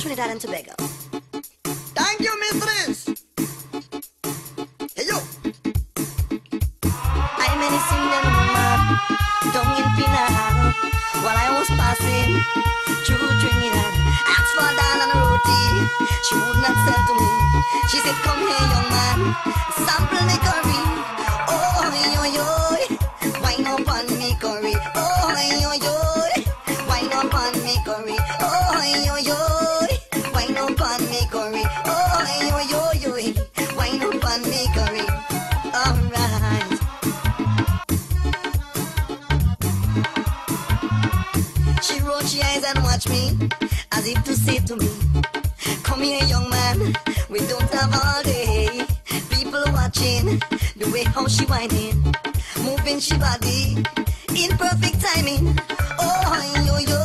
Trinidad and Tobago. Thank you, mistress. Hey, yo. I'm menacing the map down in Penal while I was passing through Trinidad. Asked for down and a roti. She would not sell to me. She said, Come here, young man, sample the curry. how she whining, moving she body in perfect timing. Oh, yo yo.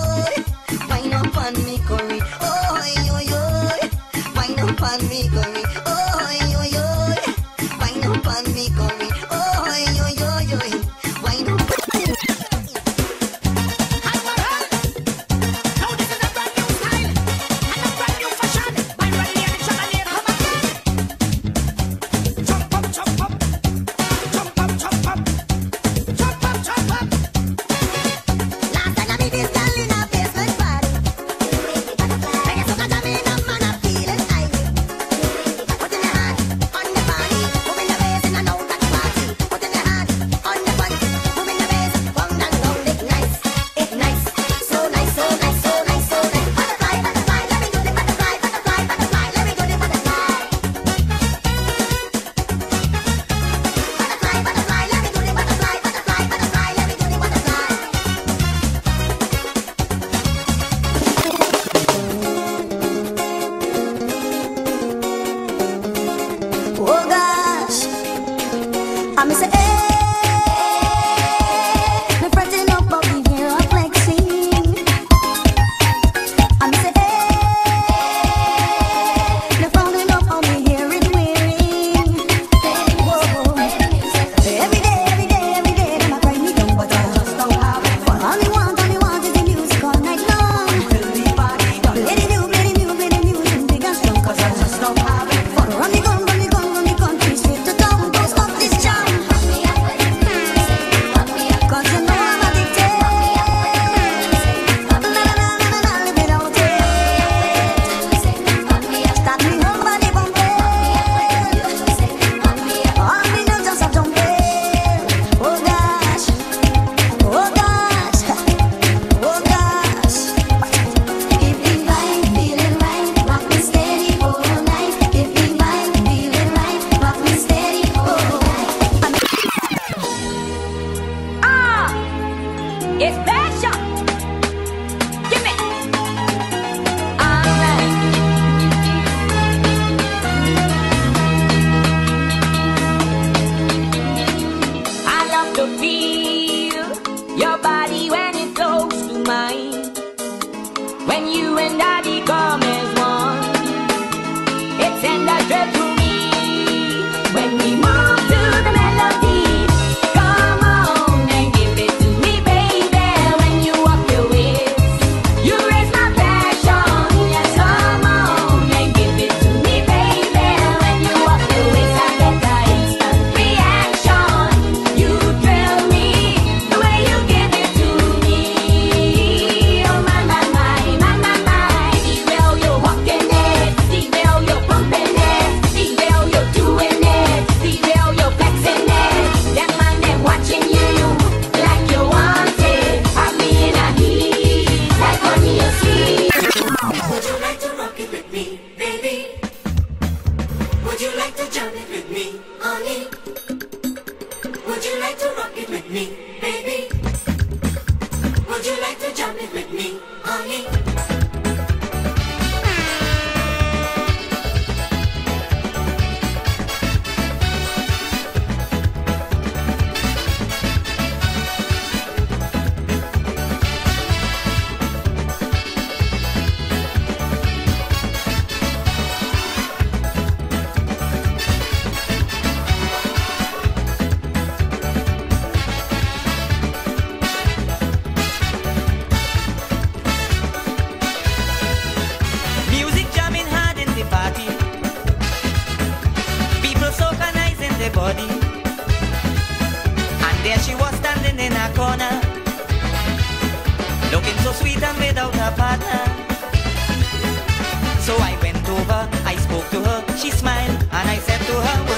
Would you like to jump it with me, honey? Would you like to rock it with me, baby? Would you like to jump it with me, honey? partner. So I went over, I spoke to her, she smiled, and I said to her,